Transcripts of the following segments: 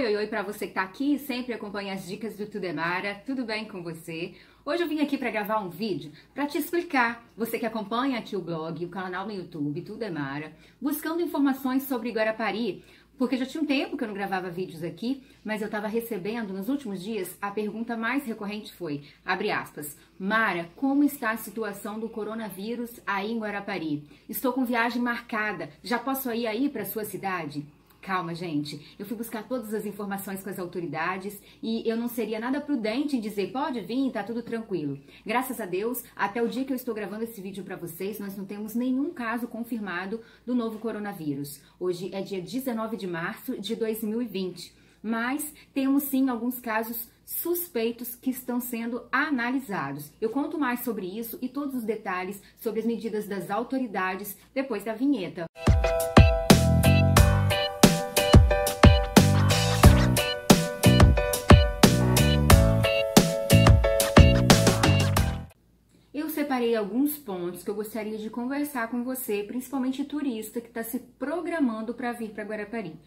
Oi, oi, oi para você que tá aqui e sempre acompanha as dicas do Tudemara. Tudo bem com você? Hoje eu vim aqui para gravar um vídeo para te explicar, você que acompanha aqui o blog, o canal no YouTube, Tudemara, buscando informações sobre Guarapari, porque já tinha um tempo que eu não gravava vídeos aqui, mas eu estava recebendo nos últimos dias a pergunta mais recorrente foi, abre aspas, Mara, como está a situação do coronavírus aí em Guarapari? Estou com viagem marcada, já posso ir aí para sua cidade? Calma, gente. Eu fui buscar todas as informações com as autoridades e eu não seria nada prudente em dizer pode vir, tá tudo tranquilo. Graças a Deus, até o dia que eu estou gravando esse vídeo para vocês, nós não temos nenhum caso confirmado do novo coronavírus. Hoje é dia 19 de março de 2020, mas temos sim alguns casos suspeitos que estão sendo analisados. Eu conto mais sobre isso e todos os detalhes sobre as medidas das autoridades depois da vinheta. Separei alguns pontos que eu gostaria de conversar com você, principalmente turista que está se programando para vir para Guarapari.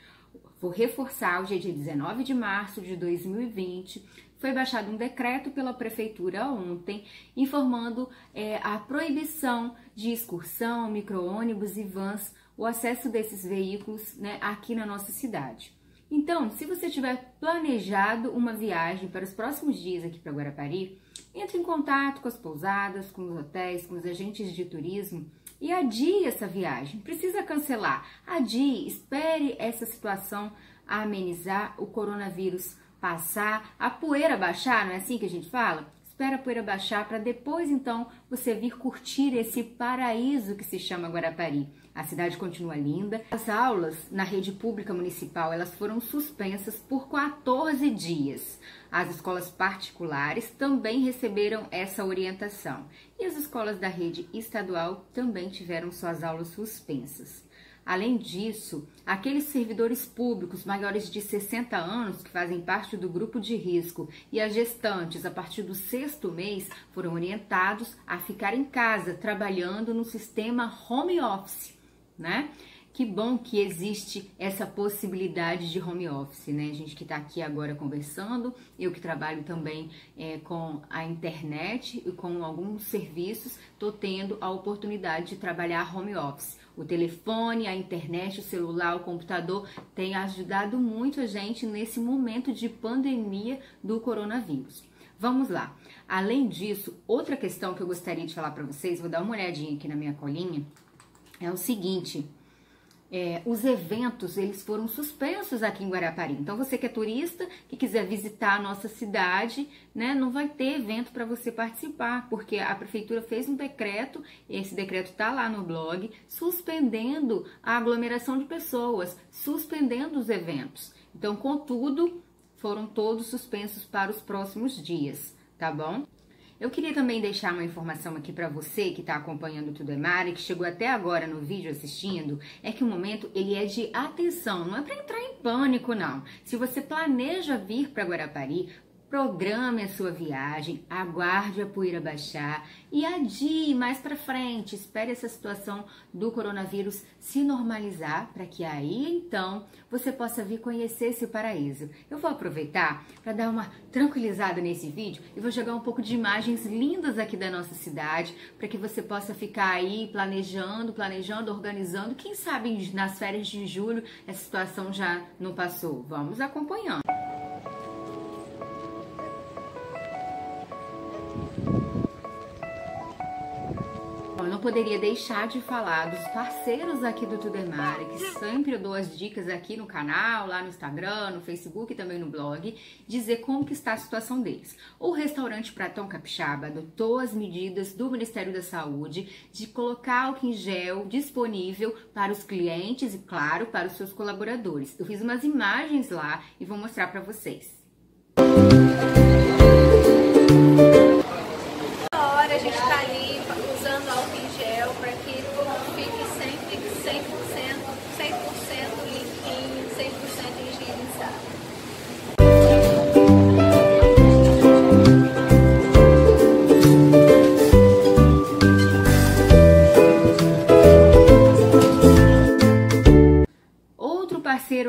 Vou reforçar, hoje é dia 19 de março de 2020, foi baixado um decreto pela prefeitura ontem, informando é, a proibição de excursão, micro-ônibus e vans, o acesso desses veículos né, aqui na nossa cidade. Então, se você tiver planejado uma viagem para os próximos dias aqui para Guarapari, entre em contato com as pousadas, com os hotéis, com os agentes de turismo e adie essa viagem. Precisa cancelar. Adie, espere essa situação amenizar, o coronavírus passar, a poeira baixar, não é assim que a gente fala? Espera a poeira baixar para depois então você vir curtir esse paraíso que se chama Guarapari. A cidade continua linda. As aulas na rede pública municipal elas foram suspensas por 14 dias. As escolas particulares também receberam essa orientação e as escolas da rede estadual também tiveram suas aulas suspensas. Além disso, aqueles servidores públicos maiores de 60 anos que fazem parte do grupo de risco e as gestantes a partir do sexto mês foram orientados a ficar em casa trabalhando no sistema home office, né? Que bom que existe essa possibilidade de home office, né? A gente que está aqui agora conversando, eu que trabalho também é, com a internet e com alguns serviços, estou tendo a oportunidade de trabalhar home office. O telefone, a internet, o celular, o computador tem ajudado muito a gente nesse momento de pandemia do coronavírus. Vamos lá. Além disso, outra questão que eu gostaria de falar para vocês, vou dar uma olhadinha aqui na minha colinha, é o seguinte é, os eventos eles foram suspensos aqui em Guarapari. Então você que é turista que quiser visitar a nossa cidade, né, não vai ter evento para você participar, porque a prefeitura fez um decreto, esse decreto está lá no blog, suspendendo a aglomeração de pessoas, suspendendo os eventos. Então, contudo, foram todos suspensos para os próximos dias, tá bom? Eu queria também deixar uma informação aqui para você que está acompanhando Tudo é Mar e que chegou até agora no vídeo assistindo, é que o momento ele é de atenção, não é para entrar em pânico não. Se você planeja vir para Guarapari, Programe a sua viagem, aguarde a poeira baixar e adie mais para frente. Espere essa situação do coronavírus se normalizar para que aí então você possa vir conhecer esse paraíso. Eu vou aproveitar para dar uma tranquilizada nesse vídeo e vou jogar um pouco de imagens lindas aqui da nossa cidade para que você possa ficar aí planejando, planejando, organizando. Quem sabe nas férias de julho essa situação já não passou. Vamos acompanhando. Poderia deixar de falar dos parceiros aqui do Tudemar, que sempre eu dou as dicas aqui no canal, lá no Instagram, no Facebook e também no blog, dizer como que está a situação deles. O restaurante Pratão Capixaba adotou as medidas do Ministério da Saúde de colocar álcool em gel disponível para os clientes e, claro, para os seus colaboradores. Eu fiz umas imagens lá e vou mostrar para vocês.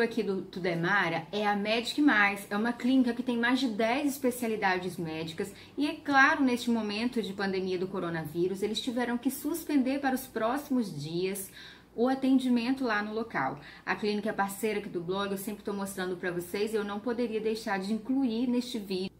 Aqui do Tudemara é a Medic Mais, é uma clínica que tem mais de 10 especialidades médicas. E é claro, neste momento de pandemia do coronavírus, eles tiveram que suspender para os próximos dias o atendimento lá no local. A clínica é parceira aqui do blog, eu sempre estou mostrando para vocês, eu não poderia deixar de incluir neste vídeo.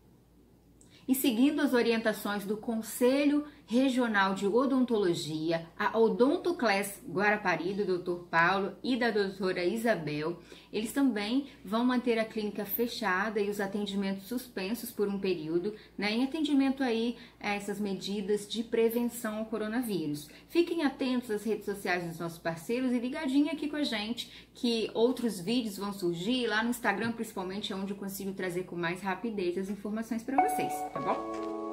E seguindo as orientações do Conselho Regional de Odontologia, a Odontoclass Guarapari, do Dr. Paulo e da doutora Isabel, eles também vão manter a clínica fechada e os atendimentos suspensos por um período, né, em atendimento aí a essas medidas de prevenção ao coronavírus. Fiquem atentos às redes sociais dos nossos parceiros e ligadinho aqui com a gente, que outros vídeos vão surgir, lá no Instagram principalmente é onde eu consigo trazer com mais rapidez as informações para vocês, tá bom?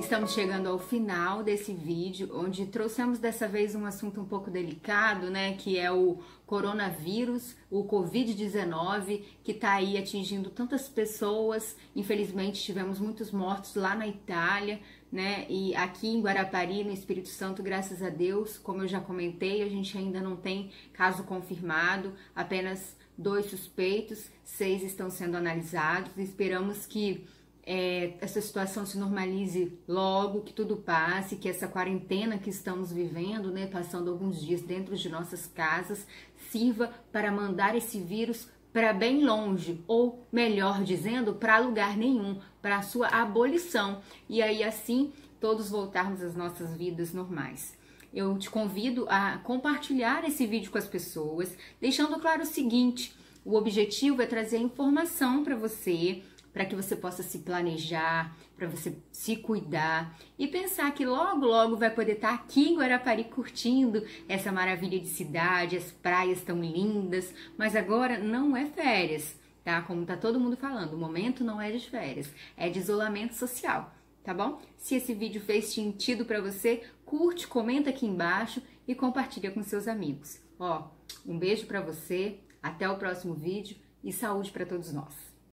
Estamos chegando ao final desse vídeo, onde trouxemos dessa vez um assunto um pouco delicado, né? Que é o coronavírus, o Covid-19, que está aí atingindo tantas pessoas. Infelizmente, tivemos muitos mortos lá na Itália, né? E aqui em Guarapari, no Espírito Santo, graças a Deus, como eu já comentei, a gente ainda não tem caso confirmado, apenas dois suspeitos, seis estão sendo analisados. Esperamos que é, essa situação se normalize logo, que tudo passe, que essa quarentena que estamos vivendo, né, passando alguns dias dentro de nossas casas, sirva para mandar esse vírus para bem longe, ou melhor dizendo, para lugar nenhum, para sua abolição. E aí assim todos voltarmos às nossas vidas normais. Eu te convido a compartilhar esse vídeo com as pessoas, deixando claro o seguinte: o objetivo é trazer informação para você para que você possa se planejar, para você se cuidar e pensar que logo, logo vai poder estar tá aqui em Guarapari curtindo essa maravilha de cidade, as praias tão lindas, mas agora não é férias, tá? Como tá todo mundo falando, o momento não é de férias, é de isolamento social, tá bom? Se esse vídeo fez sentido para você, curte, comenta aqui embaixo e compartilha com seus amigos. Ó, um beijo para você, até o próximo vídeo e saúde para todos nós.